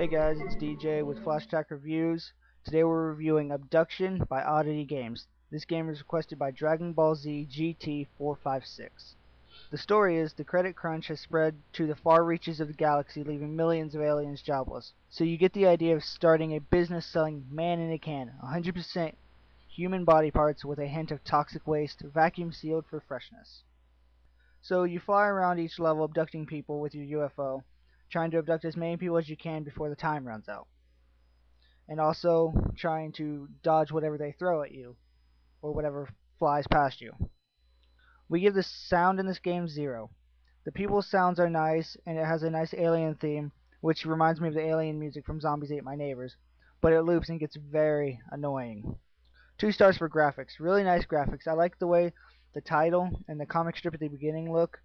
Hey guys, it's DJ with Flash Attack Reviews. Today we're reviewing Abduction by Oddity Games. This game is requested by Dragon Ball Z GT456. The story is the credit crunch has spread to the far reaches of the galaxy, leaving millions of aliens jobless. So you get the idea of starting a business selling man in a can, 100% human body parts with a hint of toxic waste, vacuum sealed for freshness. So you fly around each level abducting people with your UFO trying to abduct as many people as you can before the time runs out. And also trying to dodge whatever they throw at you, or whatever flies past you. We give the sound in this game zero. The people's sounds are nice, and it has a nice alien theme, which reminds me of the alien music from Zombies Ate My Neighbors, but it loops and gets very annoying. Two stars for graphics. Really nice graphics. I like the way the title and the comic strip at the beginning look.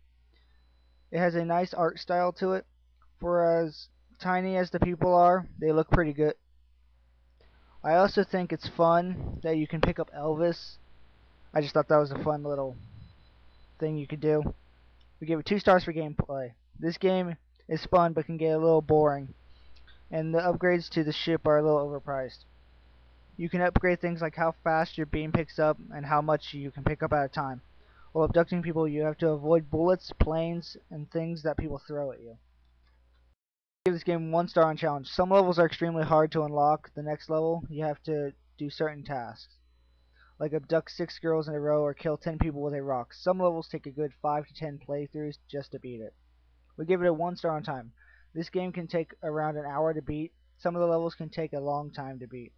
It has a nice art style to it. For as tiny as the people are, they look pretty good. I also think it's fun that you can pick up Elvis. I just thought that was a fun little thing you could do. We give it two stars for gameplay. This game is fun but can get a little boring. And the upgrades to the ship are a little overpriced. You can upgrade things like how fast your beam picks up and how much you can pick up at a time. While abducting people, you have to avoid bullets, planes, and things that people throw at you give this game one star on challenge. Some levels are extremely hard to unlock. The next level, you have to do certain tasks. Like abduct six girls in a row or kill ten people with a rock. Some levels take a good five to ten playthroughs just to beat it. We give it a one star on time. This game can take around an hour to beat. Some of the levels can take a long time to beat.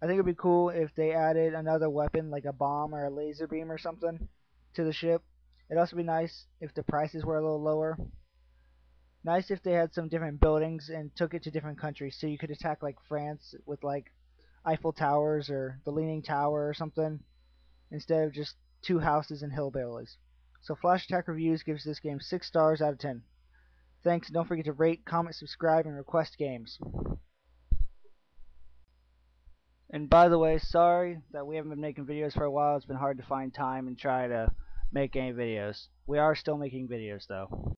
I think it'd be cool if they added another weapon like a bomb or a laser beam or something to the ship. It'd also be nice if the prices were a little lower. Nice if they had some different buildings and took it to different countries, so you could attack like France with like Eiffel Towers or the Leaning Tower or something, instead of just two houses and hillbillies. So Flash Attack Reviews gives this game 6 stars out of 10. Thanks, don't forget to rate, comment, subscribe, and request games. And by the way, sorry that we haven't been making videos for a while. It's been hard to find time and try to make any videos. We are still making videos though.